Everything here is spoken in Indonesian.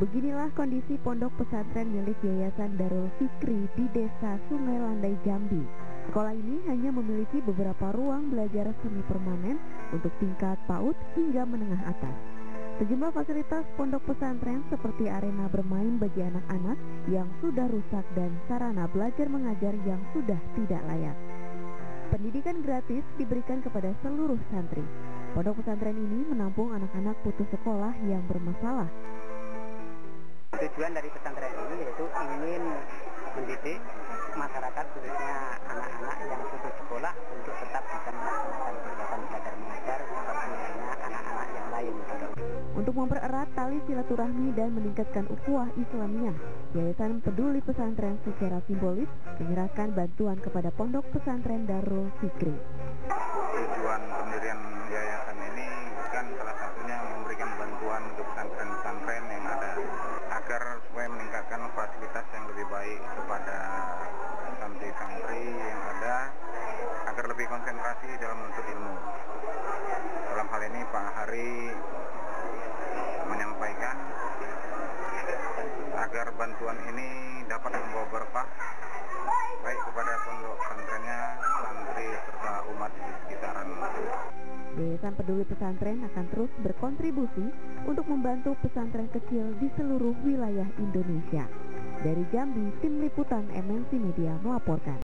Beginilah kondisi pondok pesantren milik Yayasan Darul Fikri di Desa Sungai Landai Jambi. Sekolah ini hanya memiliki beberapa ruang belajar semi permanen untuk tingkat PAUD hingga menengah atas. Sejumlah fasilitas pondok pesantren seperti arena bermain bagi anak-anak yang sudah rusak dan sarana belajar mengajar yang sudah tidak layak. Pendidikan gratis diberikan kepada seluruh santri. Pondok pesantren ini menampung anak-anak putus sekolah yang bermasalah tujuan dari pesantren ini yaitu ingin mendidik masyarakat khususnya anak-anak yang putus sekolah untuk tetap bisa melaksanakan kegiatan belajar mengajar seperti halnya anak-anak yang lain. Untuk mempererat tali silaturahmi dan meningkatkan ukhuwah Islamiyah, Yayasan Peduli Pesantren secara simbolis menyerahkan bantuan kepada Pondok Pesantren Darul Fikri. Tujuan pendirian konsentrasi dalam menuntut ilmu. Dalam hal ini Pak Hari menyampaikan agar bantuan ini dapat membawa berkah baik kepada pondok pesantrennya, santri serta umat di sekitaran. Yayasan Peduli Pesantren akan terus berkontribusi untuk membantu pesantren kecil di seluruh wilayah Indonesia. Dari Jambi, tim liputan MNC Media melaporkan.